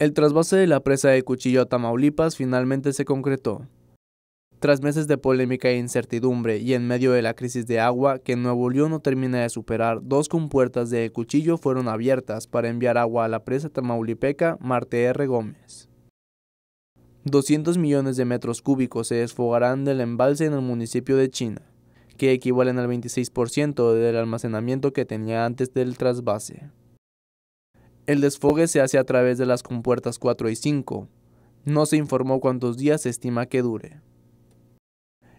El trasvase de la presa de Cuchillo a Tamaulipas finalmente se concretó. Tras meses de polémica e incertidumbre y en medio de la crisis de agua que Nuevo León no termina de superar, dos compuertas de Cuchillo fueron abiertas para enviar agua a la presa tamaulipeca Marte R. Gómez. 200 millones de metros cúbicos se desfogarán del embalse en el municipio de China, que equivalen al 26% del almacenamiento que tenía antes del trasvase. El desfogue se hace a través de las compuertas 4 y 5. No se informó cuántos días se estima que dure.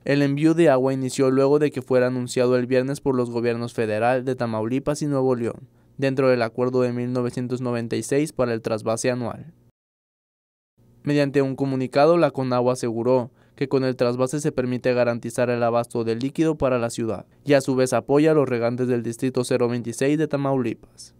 El envío de agua inició luego de que fuera anunciado el viernes por los gobiernos federal de Tamaulipas y Nuevo León, dentro del acuerdo de 1996 para el trasvase anual. Mediante un comunicado, la Conagua aseguró que con el trasvase se permite garantizar el abasto de líquido para la ciudad y a su vez apoya a los regantes del Distrito 026 de Tamaulipas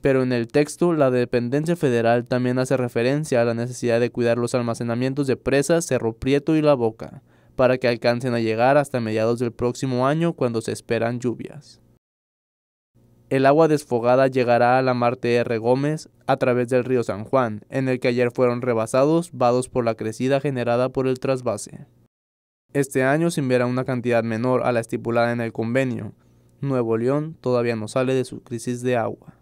pero en el texto la dependencia federal también hace referencia a la necesidad de cuidar los almacenamientos de presas Cerro Prieto y La Boca, para que alcancen a llegar hasta mediados del próximo año cuando se esperan lluvias. El agua desfogada llegará a la Marte R. Gómez a través del río San Juan, en el que ayer fueron rebasados vados por la crecida generada por el trasvase. Este año se enviará una cantidad menor a la estipulada en el convenio. Nuevo León todavía no sale de su crisis de agua.